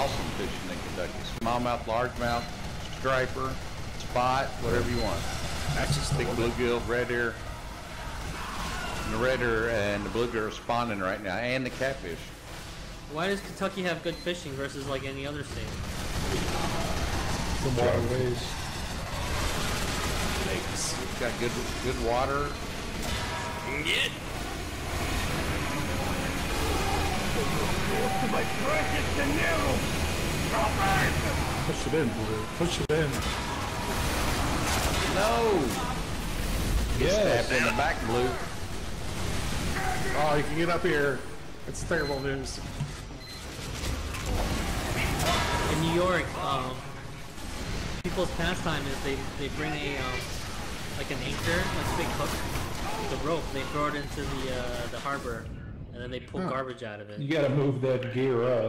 awesome fishing in Kentucky. Smallmouth, largemouth, striper, spot, whatever you want. That's just Big the bluegill, red ear. And the red ear and the bluegill are spawning right now, and the catfish. Why does Kentucky have good fishing versus like any other state? The waterways. lakes. It's got good good water. Get. Push it in, Blue. Push it in. No! Get Yes. stabbed in the back, blue. Oh, you can get up here. It's terrible news. In New York, um, people's pastime is they, they bring a um, like an anchor, like a big hook, the rope. They throw it into the uh, the harbor, and then they pull Huh. garbage out of it. You gotta move that gear up.